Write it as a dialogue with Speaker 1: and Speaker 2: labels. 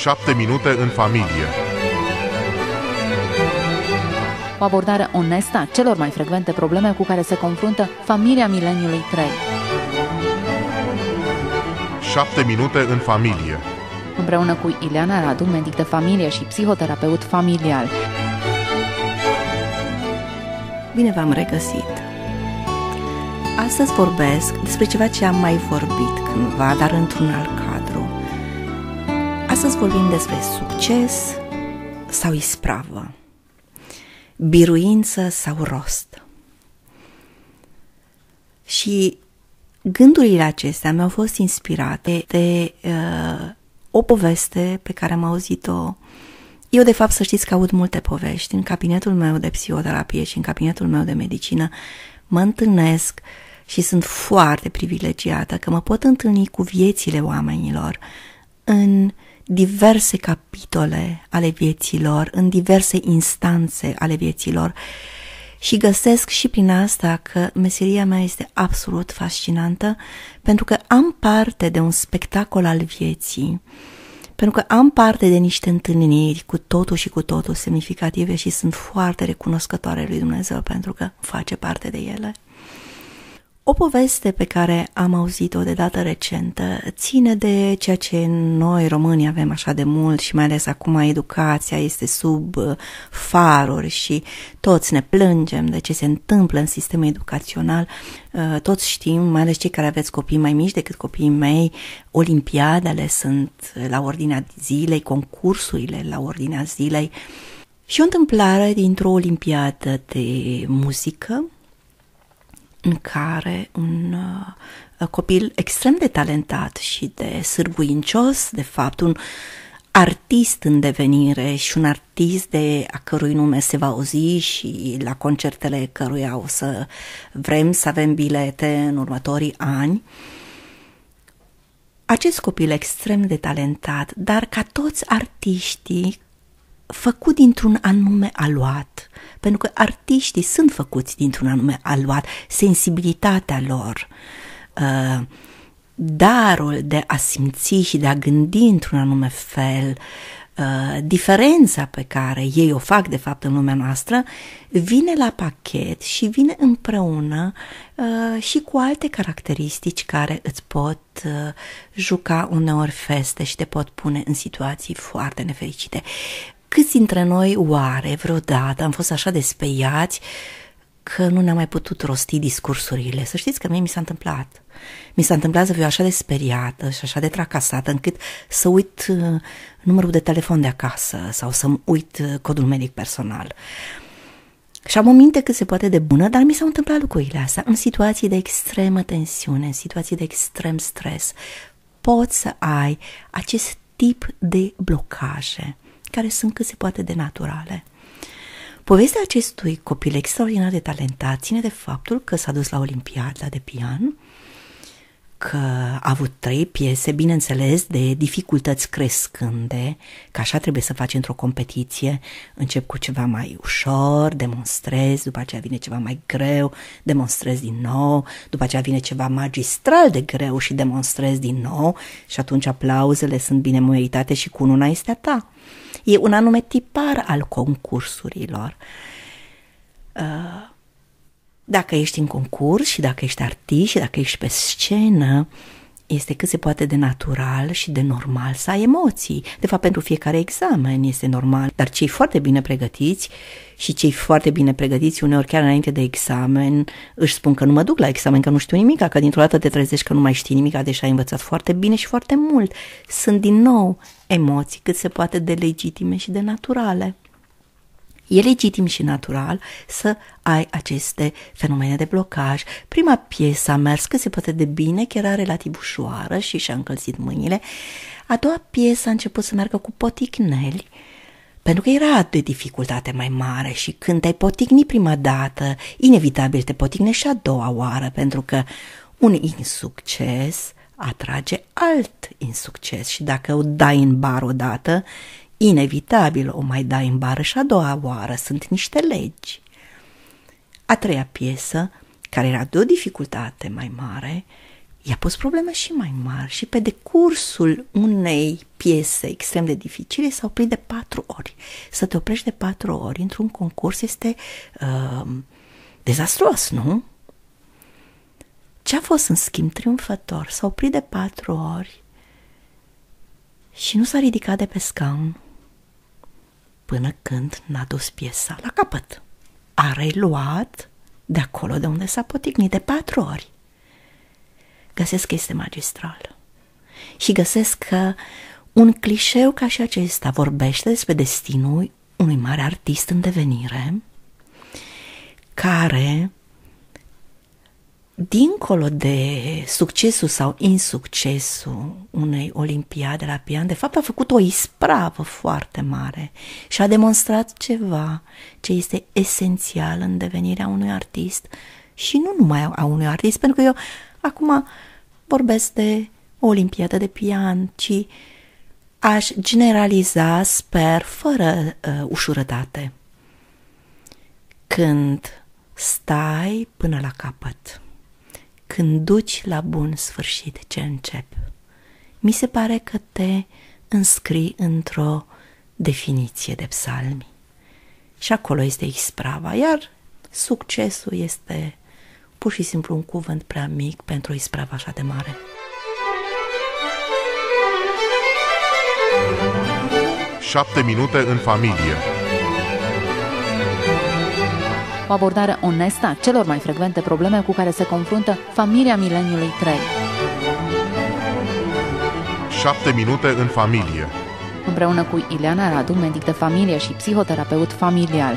Speaker 1: 7 minute în familie.
Speaker 2: O abordare onestă a celor mai frecvente probleme cu care se confruntă familia mileniului 3.
Speaker 1: 7 minute în familie.
Speaker 2: Împreună cu Ileana Radu, medic de familie și psihoterapeut familial.
Speaker 3: Bine v-am regăsit! Astăzi vorbesc despre ceva ce am mai vorbit cândva, dar într-un alt cadru. Astăzi vorbim despre succes sau ispravă, biruință sau rost. Și gândurile acestea mi-au fost inspirate de uh, o poveste pe care am auzit-o eu, de fapt, să știți că aud multe povești. În cabinetul meu de psihoterapie și în cabinetul meu de medicină mă întâlnesc și sunt foarte privilegiată că mă pot întâlni cu viețile oamenilor în diverse capitole ale vieților, în diverse instanțe ale vieților și găsesc și prin asta că meseria mea este absolut fascinantă pentru că am parte de un spectacol al vieții pentru că am parte de niște întâlniri cu totul și cu totul semnificative și sunt foarte recunoscătoare lui Dumnezeu pentru că face parte de ele. O poveste pe care am auzit-o de dată recentă ține de ceea ce noi românii avem așa de mult și mai ales acum educația este sub uh, faruri și toți ne plângem de ce se întâmplă în sistemul educațional. Uh, toți știm, mai ales cei care aveți copii mai mici decât copiii mei, olimpiadele sunt la ordinea zilei, concursurile la ordinea zilei. Și o întâmplare dintr-o olimpiadă de muzică în care un uh, copil extrem de talentat și de sârguincios, de fapt, un artist în devenire și un artist de a cărui nume se va auzi și la concertele căruia o să vrem să avem bilete în următorii ani. Acest copil extrem de talentat, dar ca toți artiștii făcut dintr-un anume aluat, pentru că artiștii sunt făcuți dintr-un anume aluat, sensibilitatea lor, uh, darul de a simți și de a gândi într-un anume fel, uh, diferența pe care ei o fac de fapt în lumea noastră, vine la pachet și vine împreună uh, și cu alte caracteristici care îți pot juca uneori feste și te pot pune în situații foarte nefericite. Câți dintre noi oare vreodată am fost așa de speiați că nu ne-am mai putut rosti discursurile? Să știți că mie mi s-a întâmplat. Mi s-a întâmplat să fiu așa de speriată și așa de tracasată încât să uit uh, numărul de telefon de acasă sau să-mi uit uh, codul medic personal. Și am o minte cât se poate de bună, dar mi s-au întâmplat lucrurile astea în situații de extremă tensiune, în situații de extrem stres. Poți să ai acest tip de blocaje care sunt cât se poate de naturale. Povestea acestui copil extraordinar de talentat ține de faptul că s-a dus la Olimpiada de pian, că a avut trei piese, bineînțeles, de dificultăți crescânde, că așa trebuie să faci într-o competiție. Încep cu ceva mai ușor, demonstrezi, după aceea vine ceva mai greu, demonstrezi din nou, după aceea vine ceva magistral de greu și demonstrezi din nou și atunci aplauzele sunt bine meritate și cu una este a ta. E un anume tipar al concursurilor. Uh, dacă ești în concurs și dacă ești artist și dacă ești pe scenă, este cât se poate de natural și de normal să ai emoții. De fapt, pentru fiecare examen este normal, dar cei foarte bine pregătiți și cei foarte bine pregătiți, uneori chiar înainte de examen, își spun că nu mă duc la examen, că nu știu nimic, că dintr-o dată te trezești că nu mai știi nimic, deși ai învățat foarte bine și foarte mult. Sunt din nou emoții cât se poate de legitime și de naturale. E legitim și natural să ai aceste fenomene de blocaj. Prima piesă a mers cât se poate de bine, chiar era relativ ușoară și și-a încălzit mâinile. A doua piesă a început să meargă cu poticneli, pentru că era de dificultate mai mare și când te-ai poticnit prima dată, inevitabil te poticne și a doua oară, pentru că un insucces atrage alt insucces și dacă o dai în bar odată, inevitabil o mai dai în bară și a doua oară, sunt niște legi. A treia piesă, care era de o dificultate mai mare, i-a pus probleme și mai mari și pe decursul unei piese extrem de dificile s-a oprit de patru ori. Să te oprești de patru ori într-un concurs este uh, dezastruos, nu? Ce a fost în schimb triumfător? S-a oprit de patru ori și nu s-a ridicat de pe scaun până când n-a dus piesa la capăt. A reluat de acolo de unde s-a poticnit de patru ori. Găsesc că este magistral. Și găsesc că un clișeu ca și acesta vorbește despre destinul unui mare artist în devenire care dincolo de succesul sau insuccesul unei olimpiade la pian, de fapt a făcut o ispravă foarte mare și a demonstrat ceva ce este esențial în devenirea unui artist și nu numai a unui artist, pentru că eu acum vorbesc de o olimpiadă de pian, ci aș generaliza, sper, fără uh, ușurătate. Când stai până la capăt când duci la bun sfârșit ce încep. Mi se pare că te înscrii într-o definiție de psalmi. Și acolo este isprava, iar succesul este pur și simplu un cuvânt prea mic pentru o ispravă așa de mare.
Speaker 1: Șapte minute în familie
Speaker 2: o abordare onestă a celor mai frecvente probleme cu care se confruntă familia mileniului 3.
Speaker 1: 7 minute în familie.
Speaker 2: Împreună cu Ileana Radu, medic de familie și psihoterapeut familial.